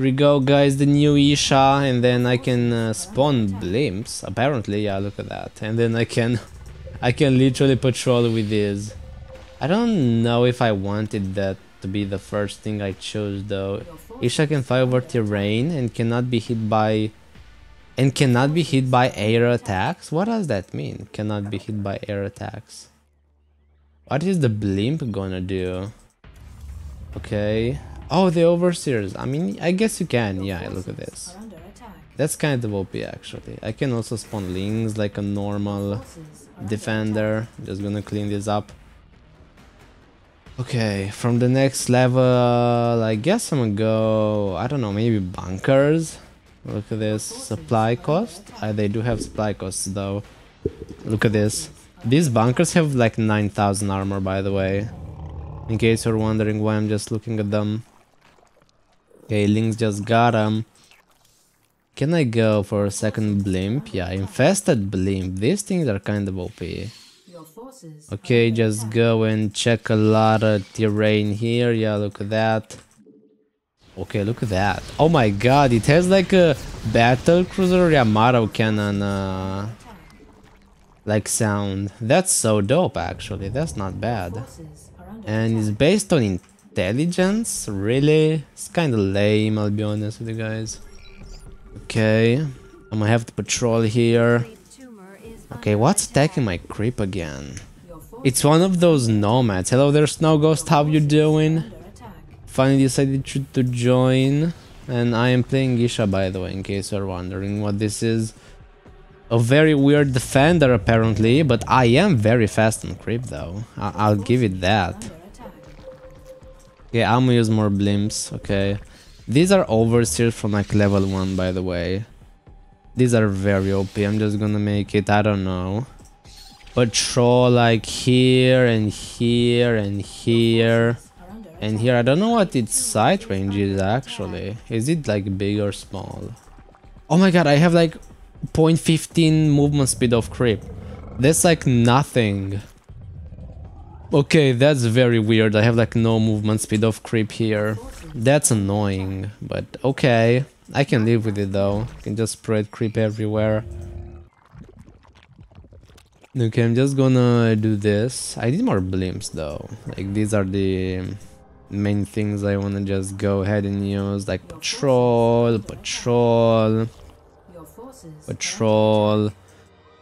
We go, guys, the new Izsha, and then I can uh, spawn blimps. Apparently, yeah, look at that. And then I can, I can literally patrol with this. I don't know if I wanted that to be the first thing I chose, though. Izsha can fly over terrain and cannot be hit by, and cannot be hit by air attacks. What does that mean? Cannot be hit by air attacks. What is the blimp gonna do? Okay. Oh, the overseers. I mean, I guess you can. Yeah, look at this. That's kind of OP actually. I can also spawn lings like a normal defender. Just gonna clean this up. Okay, from the next level, I guess I'm gonna go, I don't know, maybe bunkers. Look at this, supply cost. Uh, they do have supply costs though. Look at this. These bunkers have like 9000 armor by the way. In case you're wondering why I'm just looking at them. Okay, Lings just got him. Can I go for a second blimp? Yeah, infested blimp. These things are kind of OP. Okay, just go and check a lot of terrain here. Yeah, look at that. Okay, look at that. Oh my god, it has like a battle cruiser Yamato cannon uh, like sound. That's so dope actually. That's not bad. And it's based on intelligence? Really? It's kinda lame, I'll be honest with you guys. Okay, I'm gonna have to patrol here. Okay, what's attacking my creep again? It's one of those nomads. Hello there, Snow Ghost, how you doing? Finally decided to join. And I am playing Izsha, by the way, in case you're wondering what this is. A very weird defender, apparently, but I am very fast on creep, though. I I'll give it that. Yeah, I'm gonna use more blimps, okay. These are overseers from like level 1 by the way. These are very OP, I'm just gonna make it, I don't know. Patrol like here and here and here. And here, I don't know what its sight range is actually. Is it like big or small? Oh my god, I have like 0.15 movement speed of creep. That's like nothing. Okay, that's very weird. I have like no movement speed of creep here. That's annoying, but okay. I can live with it though. I can just spread creep everywhere. Okay, I'm just gonna do this. I need more blimps though. Like these are the main things I wanna just go ahead and use. Like patrol, patrol, patrol.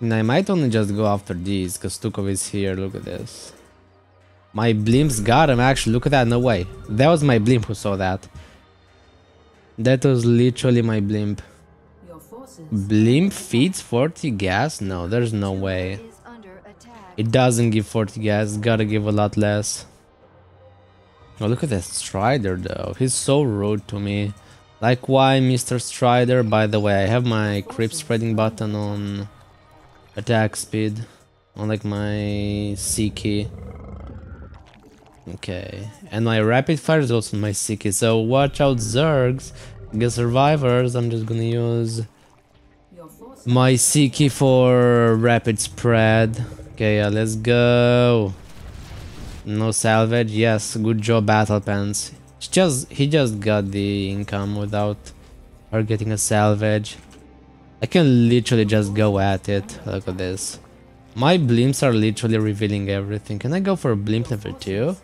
And I might only just go after these because Stukov is here. Look at this. My blimps got him, actually. Look at that. No way. That was my blimp who saw that. That was literally my blimp. Blimp feeds 40 gas? No, there's no way. It doesn't give 40 gas. Gotta give a lot less. Oh, look at that Strider, though. He's so rude to me. Like, why, Mr. Strider? By the way, I have my creep spreading button on attack speed. On, like, my C key. Okay, and my rapid fire is also my C key, so watch out Zergs. Get survivors, I'm just gonna use my C key for rapid spread. Okay, yeah, let's go. No salvage, yes, good job Battle Pants. Just, he just got the income without her getting a salvage. I can literally just go at it, look at this. My blimps are literally revealing everything. Can I go for a blimp level 2?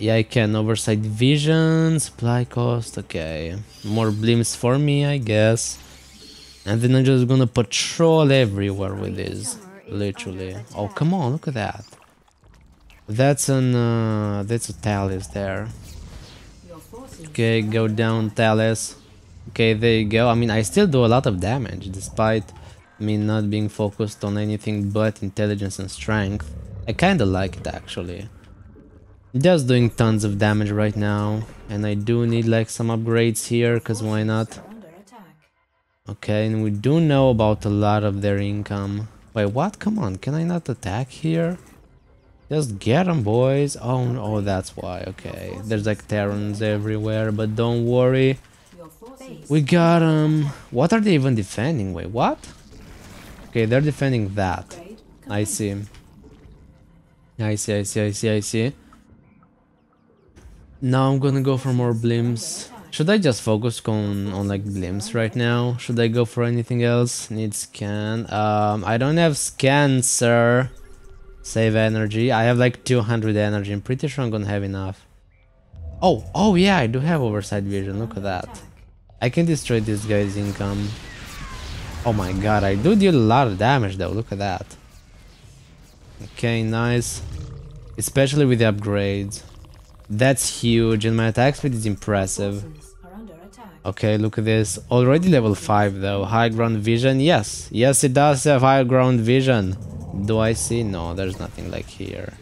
Yeah, I can. Oversight vision, supply cost, okay. More blimps for me, I guess. And then I'm just gonna patrol everywhere with this. Literally. Oh, come on, look at that. That's an, uh, that's a Talus there. Okay, go down Talus. Okay, there you go. I mean, I still do a lot of damage, despite me not being focused on anything but intelligence and strength. I kinda like it, actually. Just doing tons of damage right now. And I do need like some upgrades here, because why not? Okay, and we do know about a lot of their income. Wait, what? Come on, can I not attack here? Just get them, boys. Oh, oh, that's why. Okay, there's like Terrans everywhere, but don't worry. We got them. What are they even defending? Wait, what? Okay, they're defending that. I see. I see, I see, I see, I see. Now I'm gonna go for more blimps. Should I just focus on, on like blimps right now? Should I go for anything else? Need scan. Um, I don't have scan, sir. Save energy. I have like 200 energy. I'm pretty sure I'm gonna have enough. Oh, oh yeah, I do have oversight vision. Look at that. I can destroy this guy's income. Oh my god, I do deal a lot of damage though. Look at that. Okay, nice. Especially with the upgrades. That's huge and my attack speed is impressive. Okay, look at this. Already level 5 though. High ground vision. Yes. Yes, it does have high ground vision. Do I see? No, there's nothing like here.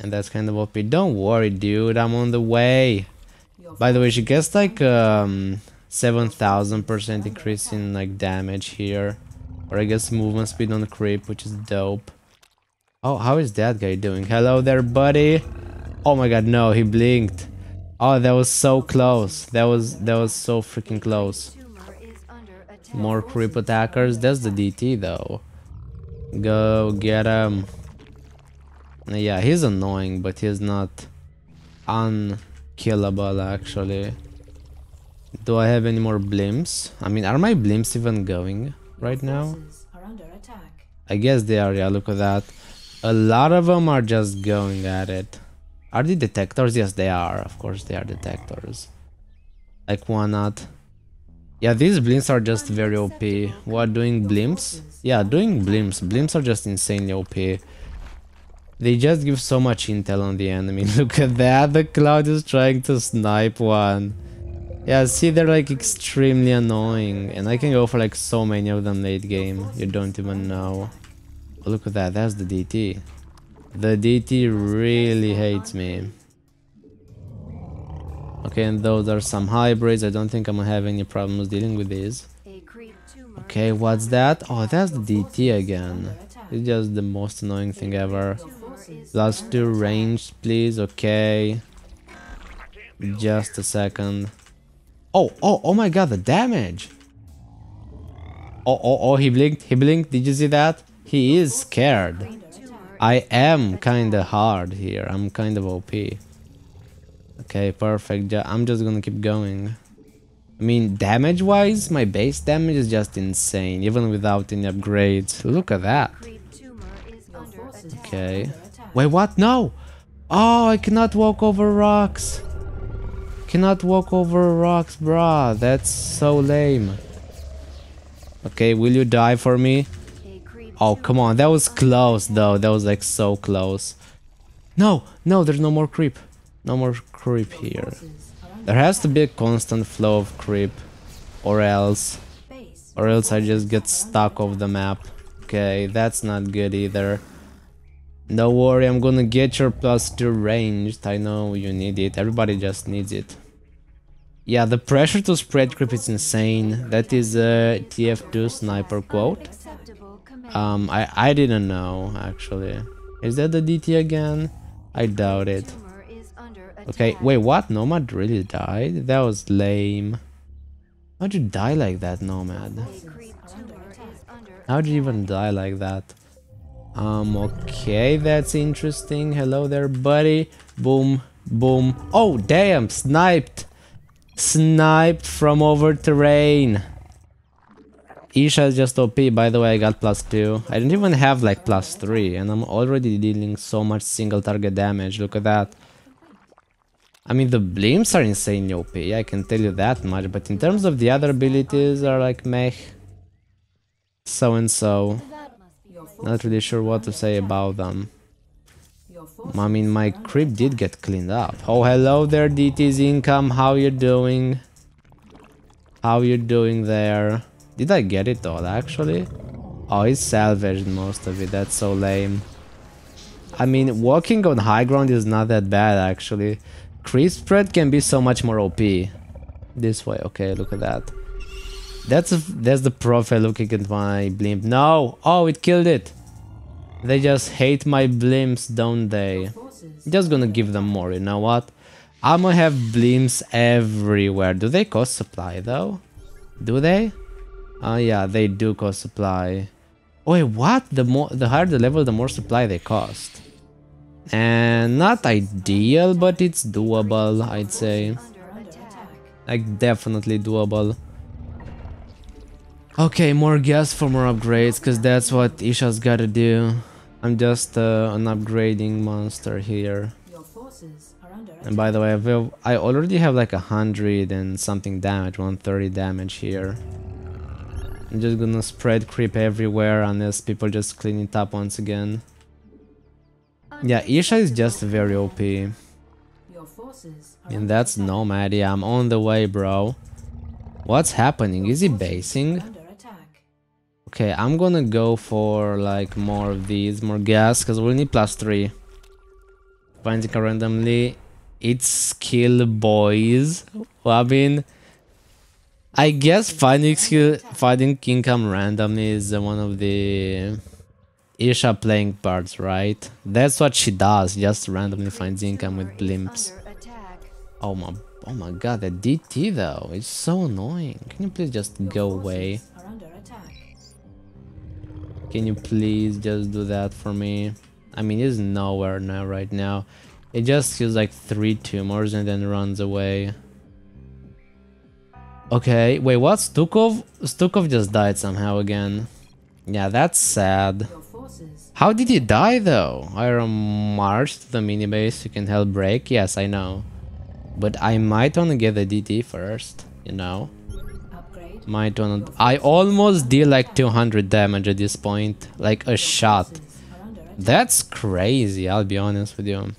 And that's kind of OP. Don't worry, dude. I'm on the way. By the way, she gets like um 7000% increase in like damage here. Or I guess movement speed on the creep, which is dope. Oh, how is that guy doing? Hello there, buddy. Oh my god, no, he blinked. Oh, that was so close. That was that was so freaking close. More creep attackers. That's the DT though. Go get him. Yeah, he's annoying, but he's not unkillable actually. Do I have any more blimps? I mean, are my blimps even going right now? I guess they are, yeah, look at that. A lot of them are just going at it. Are they detectors? Yes, they are. Of course, they are detectors. Like, why not? Yeah, these blimps are just very OP. What, doing blimps? Yeah, doing blimps. Blimps are just insanely OP. They just give so much intel on the enemy. Look at that, the cloud is trying to snipe one. Yeah, see, they're like extremely annoying. And I can go for like so many of them late game. You don't even know. look at that, that's the DT. The DT really hates me. Okay, and those are some hybrids. I don't think I'm gonna have any problems dealing with these. Okay, what's that? Oh, that's the DT again. It's just the most annoying thing ever. Last two range, please. Okay. Just a second. Oh, oh, oh my god, the damage! Oh, oh, oh, he blinked, he blinked. Did you see that? He is scared. I am kinda hard here. I'm kind of OP. Okay, perfect. I'm just gonna keep going. I mean, damage-wise, my base damage is just insane, even without any upgrades. Look at that. Okay. Wait, what? No! Oh, I cannot walk over rocks. Cannot walk over rocks, bruh. That's so lame. Okay, will you die for me? Oh, come on. That was close, though. That was, like, so close. No, no, there's no more creep. No more creep here. There has to be a constant flow of creep. Or else. Or else I just get stuck off the map. Okay, that's not good either. No worry, I'm gonna get your plus 2 ranged. I know you need it. Everybody just needs it. Yeah, the pressure to spread creep is insane. That is a TF2 sniper quote. Um, I, I didn't know, actually. Is that the DT again? I doubt it. Okay, wait, what? Nomad really died? That was lame. How'd you die like that, Nomad? How'd you even die like that? Um, okay, that's interesting. Hello there, buddy. Boom, boom. Oh, damn, sniped. Sniped from over terrain. Izsha is just OP, by the way I got plus 2. I didn't even have like plus 3 and I'm already dealing so much single target damage, look at that. I mean the blimps are insanely OP, I can tell you that much, but in terms of the other abilities are like meh. So and so. Not really sure what to say about them. I mean my creep did get cleaned up. Oh hello there DT's income, how you doing? How you doing there? Did I get it all actually? Oh, he salvaged most of it, that's so lame. I mean, walking on high ground is not that bad actually. Creep spread can be so much more OP. This way, okay, look at that. That's that's the profile looking at my blimp. No! Oh, it killed it! They just hate my blimps, don't they? Just gonna give them more, you know what? I'm gonna have blimps everywhere. Do they cost supply though? Do they? Oh yeah, they do cost supply. Wait, what? The more, the higher the level, the more supply they cost. And not ideal, but it's doable, I'd say. Like definitely doable. Okay, more gas for more upgrades, cause that's what Izsha's gotta do. I'm just uh, an upgrading monster here. And by the way, I've, I already have like a hundred and something damage, 130 damage here. I'm just gonna spread creep everywhere unless people just clean it up once again. Yeah, Izsha is just very OP. And that's Nomad, yeah, I'm on the way, bro. What's happening? Is he basing? Okay, I'm gonna go for like more of these, more gas, because we'll need plus 3. Finding randomly. It's skill boys. Well, I mean, I guess finding finding income randomly is one of the Izsha playing parts, right? That's what she does, just randomly finds income with blimps. Oh my, oh my god, that DT though, it's so annoying. Can you please just go away? Can you please just do that for me? I mean, he's nowhere now right now. It just kills like three tumors and then runs away. Okay, wait, what? Stukov? Stukov just died somehow again. Yeah, that's sad. How did he die though? I marched to the mini base, you can help break? Yes, I know. But I might wanna get the DT first, you know? Might wanna... I almost deal like 200 damage at this point. Like a shot. That's crazy, I'll be honest with you.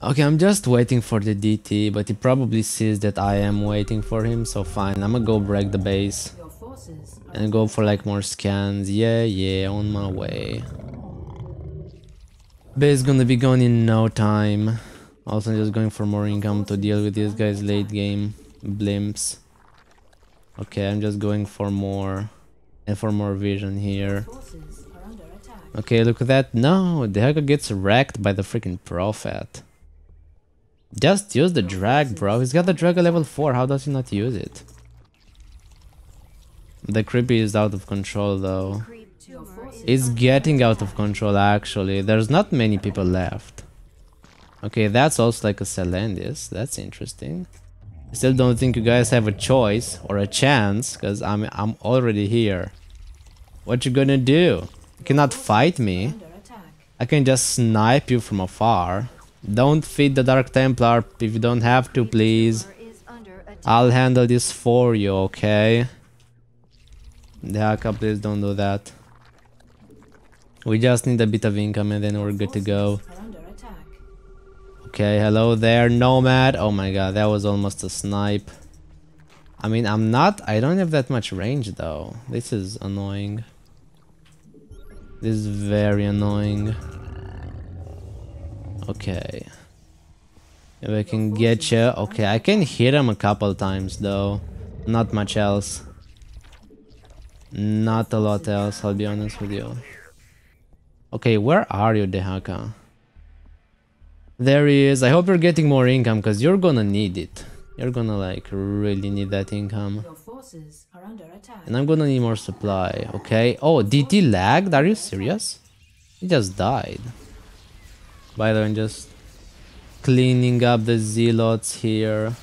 Okay, I'm just waiting for the DT, but he probably sees that I am waiting for him, so fine, I'm gonna go break the base. And go for like more scans. Yeah, yeah, on my way. Base gonna be gone in no time. Also just going for more income to deal with these guys late game. Blimps. Okay, I'm just going for more. And for more vision here. Okay, look at that. No, Dehaka gets wrecked by the freaking Prophet. Just use the drag, bro. He's got the drag at level 4. How does he not use it? The creepy is out of control though. It's getting out of control actually. There's not many people left. Okay, that's also like a Selendis. That's interesting. I still don't think you guys have a choice or a chance because I'm I'm already here. What you gonna do? You cannot fight me. I can just snipe you from afar. Don't feed the Dark Templar if you don't have to, please. I'll handle this for you, okay? Haka, please don't do that. We just need a bit of income and then we're good to go. Okay, hello there, Nomad. Oh my god, that was almost a snipe. I mean, I'm not... I don't have that much range though. This is annoying. This is very annoying. Okay. If I can get you... Okay, I can hit him a couple times though. Not much else. Not a lot else, I'll be honest with you. Okay, where are you, Dehaka? There he is. I hope you're getting more income, because you're gonna need it. You're gonna, like, really need that income. And I'm gonna need more supply, okay? Oh, DT lagged? Are you serious? He just died. By the way, I'm just cleaning up the zealots here.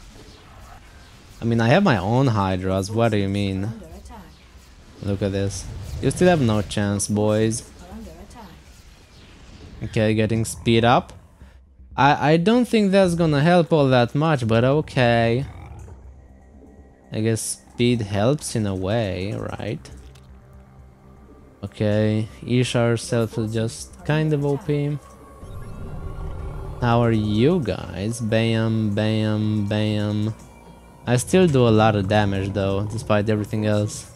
I mean, I have my own hydras, what do you mean? Look at this. You still have no chance, boys. Okay, getting speed up. I, I don't think that's gonna help all that much, but okay. I guess speed helps in a way, right? Okay, Izsha self is just kind of OP. How are you guys? Bam, bam, bam. I still do a lot of damage though, despite everything else.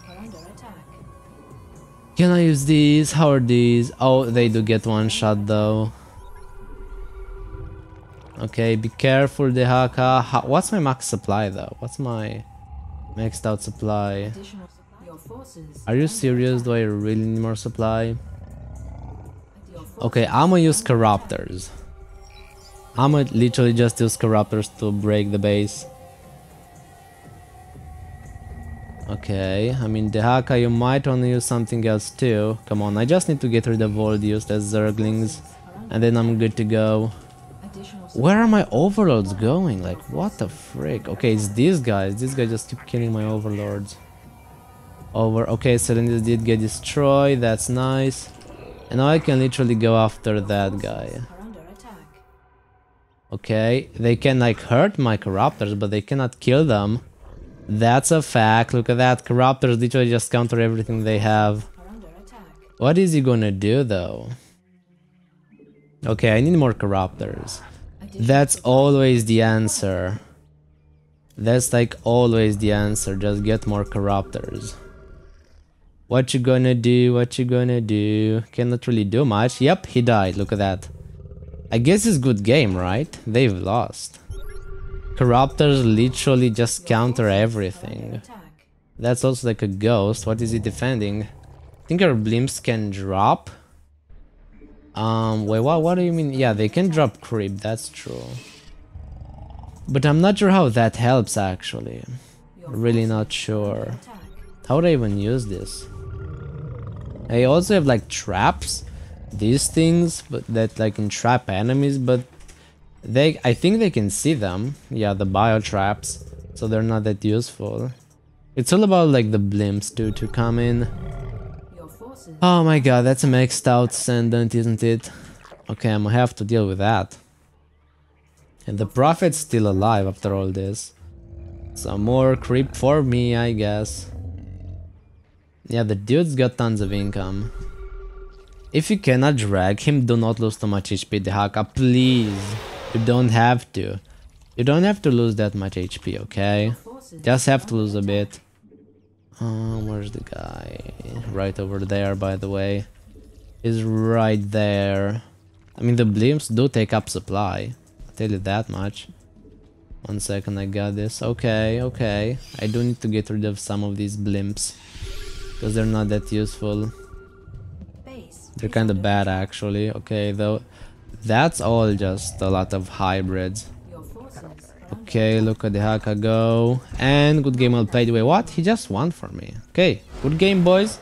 Can I use these? How are these? Oh, they do get one shot though. Okay, be careful, Dehaka. How, what's my max supply though? What's my maxed out supply? Are you serious? Do I really need more supply? Okay, I'm gonna use corruptors. I'm gonna literally just use corruptors to break the base. Okay, I mean Dehaka you might want to use something else too. Come on, I just need to get rid of all the useless Zerglings and then I'm good to go. Where are my overlords going? Like, what the frick? Okay, it's these guys. These guys just keep killing my overlords. Over. Okay, this did get destroyed. That's nice. And now I can literally go after that guy. Okay, they can like hurt my corruptors, but they cannot kill them. That's a fact. Look at that. Corruptors literally just counter everything they have. What is he gonna do though? Okay, I need more corruptors. That's always the answer. That's like always the answer. Just get more corruptors. What you gonna do? What you gonna do? Cannot really do much. Yep, he died. Look at that. I guess it's good game, right? They've lost. Corruptors literally just counter everything. That's also like a ghost. What is he defending? I think our blimps can drop. Um, wait, what, what do you mean? Yeah, they can drop creep, that's true. But I'm not sure how that helps, actually. Really not sure. How would I even use this? I also have, like, traps. These things, but that, like, entrap enemies, but... They, I think they can see them. Yeah, the bio traps. So they're not that useful. It's all about, like, the blimps, too, to come in. Oh my god, that's a maxed out Ascendant, isn't it? Okay, I'm gonna have to deal with that. And the Prophet's still alive after all this. Some more creep for me, I guess. Yeah, the dude's got tons of income. If you cannot drag him, do not lose too much HP, Dehaka, please. You don't have to. You don't have to lose that much HP, okay? Just have to lose a bit. Um, where's the guy? Right over there, by the way. Is right there. I mean, the blimps do take up supply. I'll tell you that much. One second, I got this. Okay, okay. I do need to get rid of some of these blimps. Because they're not that useful. They're kind of bad, actually. Okay, though. That's all just a lot of hybrids. Okay, look at Dehaka go. And good game well played. Wait, what? He just won for me. Okay, good game, boys.